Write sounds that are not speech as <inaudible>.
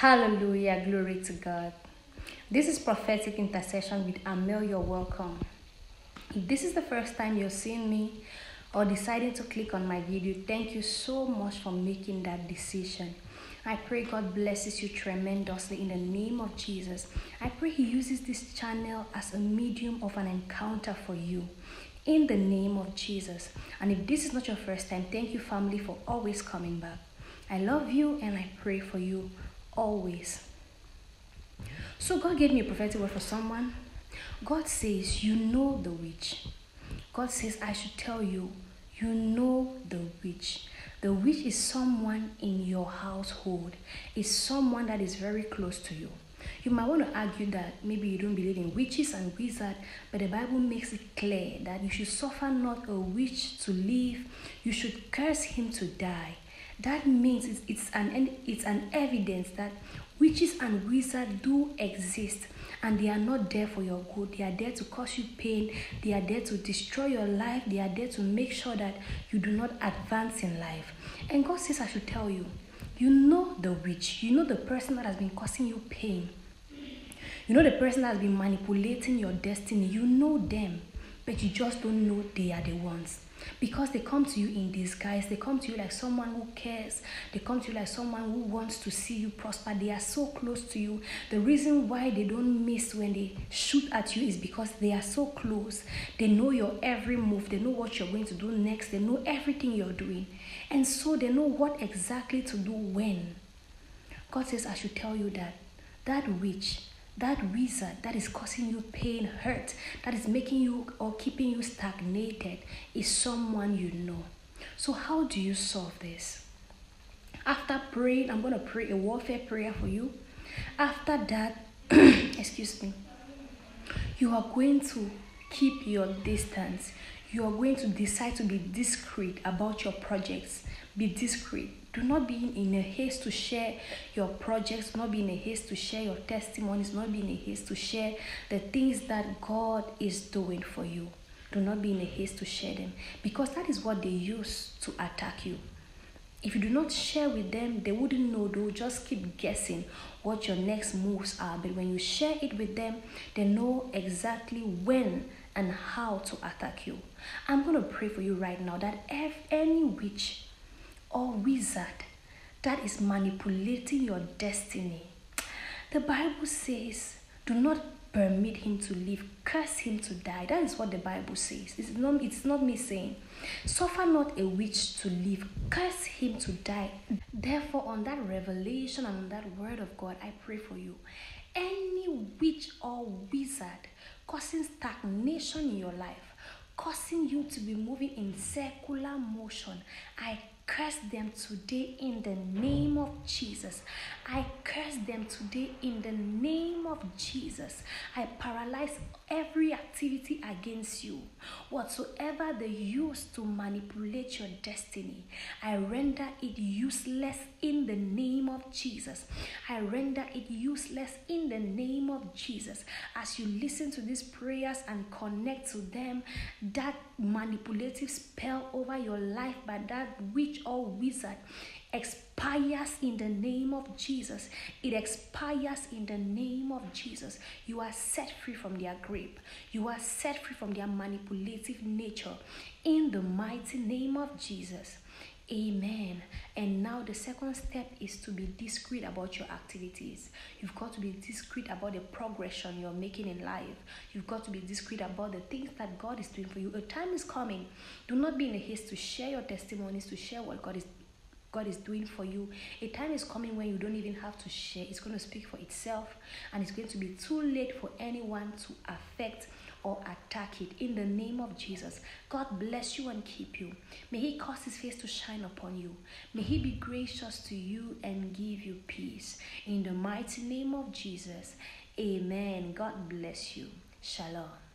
Hallelujah. Glory to God. This is prophetic intercession with Armelle. You're welcome. If this is the first time you're seeing me or deciding to click on my video, thank you so much for making that decision. I pray God blesses you tremendously in the name of Jesus. I pray He uses this channel as a medium of an encounter for you in the name of Jesus. And if this is not your first time, thank you, family, for always coming back. I love you and I pray for you always. So, God gave me a prophetic word for someone. God says, You know the witch. God says, I should tell you, you know the witch. The witch is someone in your household, is someone that is very close to you. You might want to argue that maybe you don't believe in witches and wizards, but the Bible makes it clear that you should suffer not a witch to live, you should curse him to die. That means it's, it's, an, it's an evidence that witches and wizards do exist and they are not there for your good. They are there to cause you pain. They are there to destroy your life. They are there to make sure that you do not advance in life. And God says, I should tell you, you know the witch, you know the person that has been causing you pain. You know the person that has been manipulating your destiny. You know them, but you just don't know they are the ones because they come to you in disguise. They come to you like someone who cares. They come to you like someone who wants to see you prosper. They are so close to you. The reason why they don't miss when they shoot at you is because they are so close. They know your every move. They know what you're going to do next. They know everything you're doing. And so they know what exactly to do when. God says i should tell you that that witch that wizard that is causing you pain, hurt, that is making you or keeping you stagnated is someone you know. So, how do you solve this? After praying, I'm going to pray a warfare prayer for you. After that, <clears throat> excuse me, you are going to keep your distance. You are going to decide to be discreet about your projects. Be discreet do not be in a haste to share your projects, not be in a haste to share your testimonies, not be in a haste to share the things that God is doing for you. Do not be in a haste to share them because that is what they use to attack you. If you do not share with them, they wouldn't know. They will just keep guessing what your next moves are. But when you share it with them, they know exactly when and how to attack you. I'm going to pray for you right now that if any witch or wizard that is manipulating your destiny. The Bible says, do not permit him to live, curse him to die. That is what the Bible says. It's not, it's not me saying. Suffer not a witch to live, curse him to die. Therefore, on that revelation and on that word of God, I pray for you. Any witch or wizard causing stagnation in your life, causing you to be moving in circular motion, I curse them today in the name of Jesus. I curse them today in the name of Jesus. I paralyze every activity against you. Whatsoever they use to manipulate your destiny, I render it useless in the name of Jesus. I render it useless in the name of Jesus. As you listen to these prayers and connect to them, that manipulative spell over your life by that witch or wizard expires in the name of Jesus. It expires in the name of Jesus. You are set free from their grip. You are set free from their manipulative nature in the mighty name of Jesus. Amen. And now the second step is to be discreet about your activities. You've got to be discreet about the progression you're making in life. You've got to be discreet about the things that God is doing for you. A time is coming. Do not be in a haste to share your testimonies, to share what God is God is doing for you. A time is coming when you don't even have to share. It's going to speak for itself and it's going to be too late for anyone to affect or attack it in the name of Jesus. God bless you and keep you. May He cause His face to shine upon you. May He be gracious to you and give you peace. In the mighty name of Jesus. Amen. God bless you. Shalom.